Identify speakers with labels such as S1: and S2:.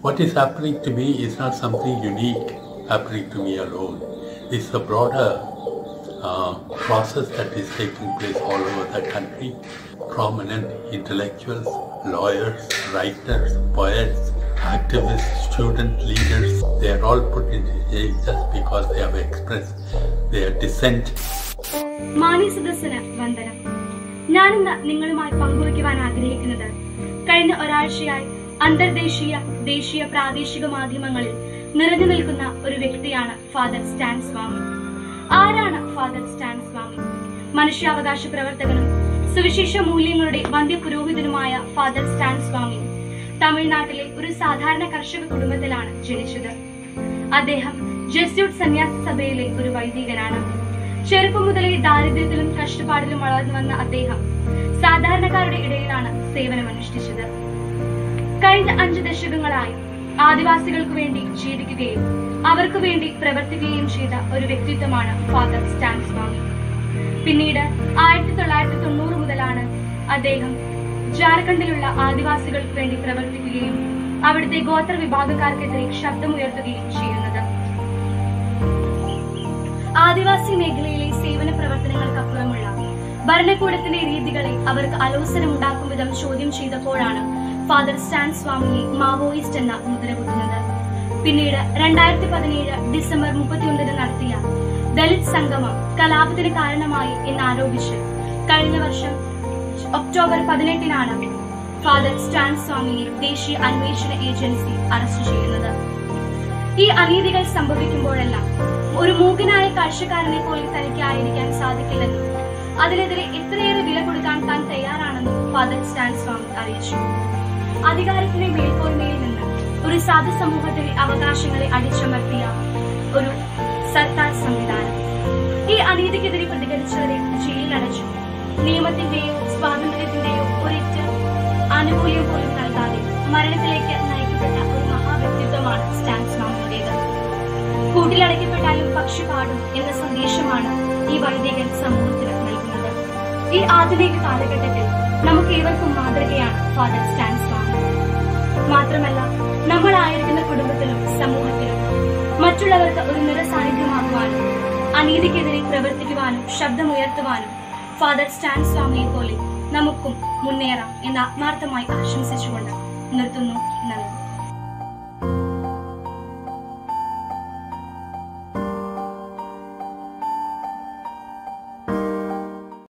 S1: What is happening to me is not something unique happening to me alone. It's a broader uh, process that is taking place all over the country. Prominent intellectuals, lawyers, writers, poets, activists, student leaders, they are all put into jail just because they have expressed their dissent
S2: മാന്യ സദസ്സിന് വന്ദനം ഞാനിന്ന് നിങ്ങളുമായി പങ്കുവയ്ക്കുവാൻ ആഗ്രഹിക്കുന്നത് കഴിഞ്ഞ ഒരാഴ്ചയായി അന്തർദേശീയ ദേശീയ പ്രാദേശിക മാധ്യമങ്ങളിൽ നിറഞ്ഞു നിൽക്കുന്ന ഒരു വ്യക്തിയാണ് ഫാദർ സ്റ്റാൻ സ്വാമി. ആരാണ് ഫാദർ സ്റ്റാൻ സ്വാമി? മനുഷ്യാവകാശ പ്രവർത്തകനും സുവിശേഷ മൂല്യങ്ങളുടെ വന്ധ്യ പുരോഹിതനുമായ ഫാദർ സ്റ്റാൻ സ്വാമി തമിഴ്നാട്ടിലെ ഒരു സാധാരണ കർഷക കുടുംബത്തിലാണ് ജനിച്ചത്. അദ്ദേഹം ജസ്യൂട്ട് സന്യാസ സഭയിലെ ഒരു വൈദികനാണ്. ചെറുപ്പം മുതലേ ദാരിദ്ര്യത്തിലും കഷ്ടപ്പാടിലും വളർന്നു വന്ന അദ്ദേഹം സാധാരണക്കാരുടെ ഇടയിലാണ് സേവനമനുഷ്ഠിച്ചത്. കഴിഞ്ഞ അഞ്ച് ദശകങ്ങളായി ആദിവാസികൾക്ക് വേണ്ടി ജീവിക്കുകയും അവർക്ക് വേണ്ടി പ്രവർത്തിക്കുകയും ചെയ്ത ഒരു വ്യക്തിത്വമാണ് ഫാദർ സ്റ്റാൻ സ്വാമി പിന്നീട് ആയിരത്തി തൊള്ളായിരത്തി തൊണ്ണൂറ് മുതലാണ് അദ്ദേഹം ജാർഖണ്ഡിലുള്ള ആദിവാസികൾക്ക് വേണ്ടി പ്രവർത്തിക്കുകയും അവിടുത്തെ ഗോത്ര വിഭാഗക്കാർക്കെതിരെ ശബ്ദമുയർത്തുകയും ചെയ്യുന്നത്. ആദിവാസി മേഖലയിലെ സേവന പ്രവർത്തനങ്ങൾക്കപ്പുറമുള്ള ഭരണകൂടത്തിന്റെ രീതികളെ അവർക്ക് അലോസരമുണ്ടാക്കും വിധം ചോദ്യം ചെയ്തപ്പോഴാണ് ഫാദർ സ്റ്റാൻ സ്വാമിയെ മാവോയിസ്റ്റ് എന്ന മുദ്ര കുത്തുന്നത് പിന്നീട് രണ്ടായിരത്തി പതിനേഴ് ഡിസംബർ മുപ്പത്തിയൊന്നിന് നടത്തിയ ദളിത് സംഗമം കലാപത്തിന് കാരണമായി എന്നാരോപിച്ച് കഴിഞ്ഞ വർഷം ഒക്ടോബർ പതിനെട്ടിനാണ് ഫാദർ സ്റ്റാൻ സ്വാമിയെ ദേശീയ അന്വേഷണ ഏജൻസി അറസ്റ്റ് ചെയ്യുന്നത്. ഈ അനീതികൾ സംഭവിക്കുമ്പോഴെല്ലാം ഒരു മൂകനായ കാഴ്ചക്കാരനെ പോലെ തനിക്ക് ആയിരിക്കാൻ സാധിക്കില്ലെന്നും അതിനെതിരെ എത്രയേറെ വില കൊടുക്കാൻ താൻ തയ്യാറാണെന്നും ഫാദർ സ്റ്റാൻ സ്വാമി അറിയിച്ചു. അധികാരത്തിന്റെ മേൽക്കോന്മയിൽ നിന്ന് ഒരു സാധു സമൂഹത്തിന്റെ അവകാശങ്ങളെ അടിച്ചമർത്തിയ ഒരു സർക്കാർ സംവിധാനം. ഈ അനീതിക്കെതിരെ പ്രതികരിച്ചവരെ ജയിലിലടച്ചു. നിയമത്തിന്റെയോ സ്വാതന്ത്ര്യത്തിന്റെയോ ഒരിറ്റ ആനുകൂല്യം പോലും നൽകാതെ മരണത്തിലേക്ക് നയിക്കപ്പെട്ട ഒരു മഹാവ്യക്തിത്വമാണ് സ്റ്റാൻസ് സ്വാമിയുടേത് കൂട്ടിലടയ്ക്കപ്പെട്ടാലും പക്ഷി പാടും എന്ന സന്ദേശമാണ് ഈ വൈദികൻ സമൂഹത്തിന് നൽകുന്നത്. ഈ ആധുനിക കാലഘട്ടത്തിൽ നമുക്ക് ഏവർക്കും മാതൃകയാണ്. ഫാദർ സ്റ്റാൻ മാത്രമല്ല മാത്രമല്ല നമ്മളായിരിക്കുന്ന കുടുംബത്തിലും സമൂഹത്തിലും മറ്റുള്ളവർക്ക് ഒരു നിറസാന്നിധ്യമാകുവാനും അനീതിക്കെതിരെ പ്രവർത്തിക്കുവാനും ശബ്ദമുയർത്തുവാനും ഫാദർ സ്റ്റാൻ സ്വാമിയെ പോലെ നമുക്കും മുന്നേറാം എന്ന് ആത്മാർത്ഥമായി ആശംസിച്ചുകൊണ്ട് നിർത്തുന്നു. നന്ദി.